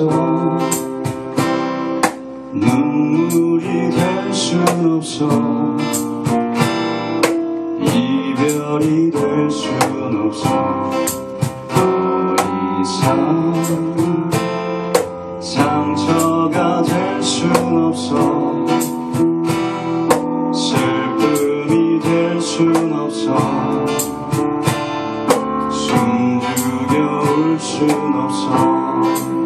없어 눈물이 될 순 없어. 이별이 될 순 없어. 더 이상 상처가 될 순 없어. 슬픔이 될 순 없어. 숨죽여 울순 없어.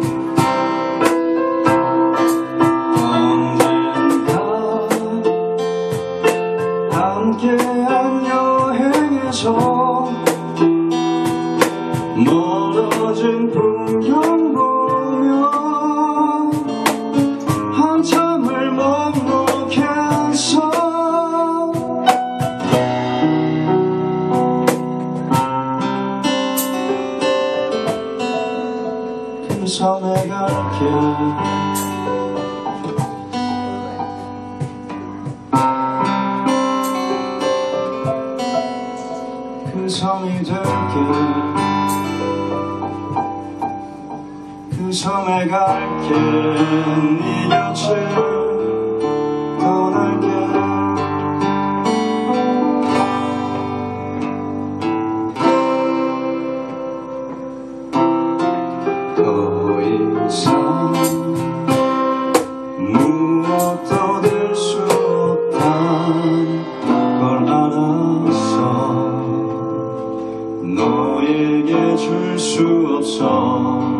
멀어진 풍경 보며 한참을 먹먹했어 그 섬에 갈게. 그 섬이 될게 그 섬에 갈게 네 곁을 떠날게. 더 이상 무엇도 될 수 없단 걸 알았어 너에게 줄 수 없어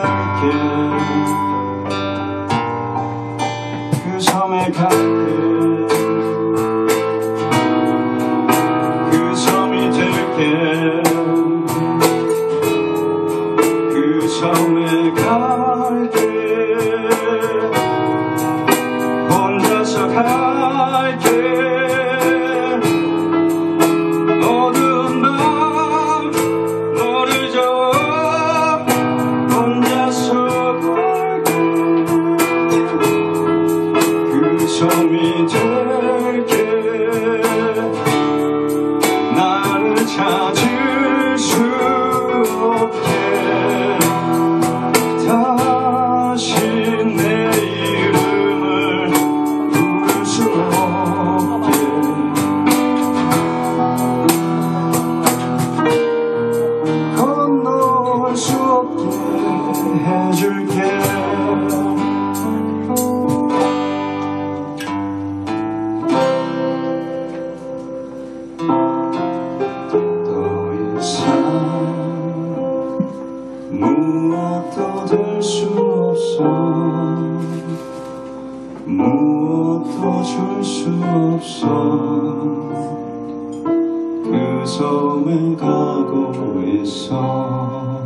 될게 그 섬에 갈게 그 섬이 될게 줄게. 더 이상 무엇도 될 수 없어. 무엇도 줄 수 없어. 그 섬에 가고 있어